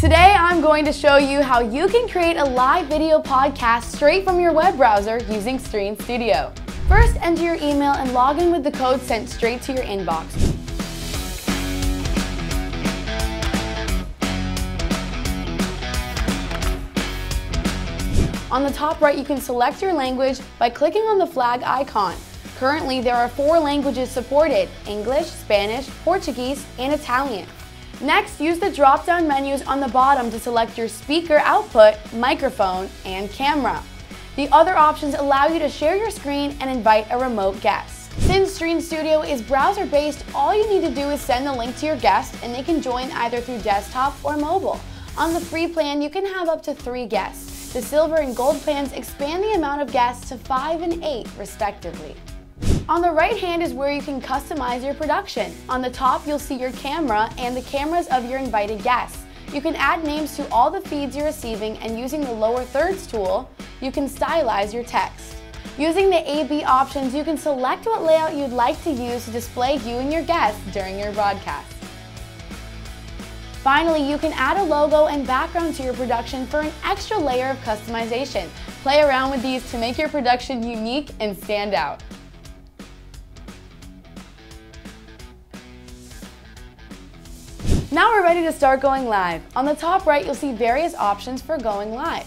Today I'm going to show you how you can create a live video podcast straight from your web browser using Streann Studio. First, enter your email and log in with the code sent straight to your inbox. On the top right, you can select your language by clicking on the flag icon. Currently, there are four languages supported, English, Spanish, Portuguese, and Italian. Next, use the drop-down menus on the bottom to select your speaker output, microphone, and camera. The other options allow you to share your screen and invite a remote guest. Since Streann Studio is browser-based, all you need to do is send the link to your guest and they can join either through desktop or mobile. On the free plan, you can have up to three guests. The silver and gold plans expand the amount of guests to five and eight, respectively. On the right hand is where you can customize your production. On the top, you'll see your camera and the cameras of your invited guests. You can add names to all the feeds you're receiving and using the lower thirds tool, you can stylize your text. Using the AB options, you can select what layout you'd like to use to display you and your guests during your broadcast. Finally, you can add a logo and background to your production for an extra layer of customization. Play around with these to make your production unique and stand out. Now we're ready to start going live. On the top right, you'll see various options for going live.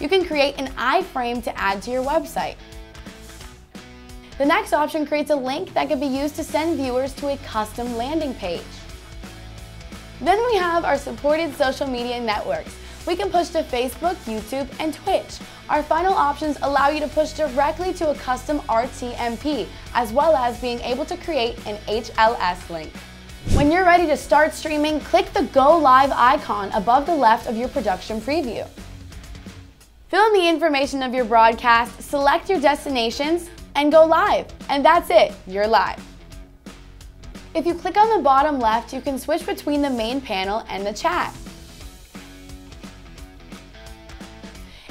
You can create an iframe to add to your website. The next option creates a link that can be used to send viewers to a custom landing page. Then we have our supported social media networks. We can push to Facebook, YouTube, and Twitch. Our final options allow you to push directly to a custom RTMP, as well as being able to create an HLS link. When you're ready to start streaming, click the Go Live icon above the left of your production preview. Fill in the information of your broadcast, select your destinations, and go live. And that's it, you're live. If you click on the bottom left, you can switch between the main panel and the chat.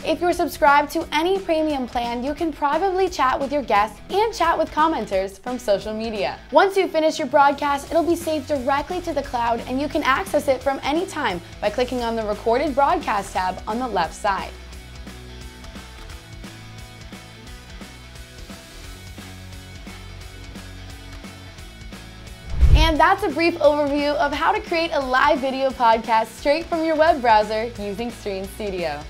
If you're subscribed to any premium plan, you can privately chat with your guests and chat with commenters from social media. Once you finish your broadcast, it'll be saved directly to the cloud and you can access it from any time by clicking on the Recorded Broadcast tab on the left side. And that's a brief overview of how to create a live video podcast straight from your web browser using Streann Studio.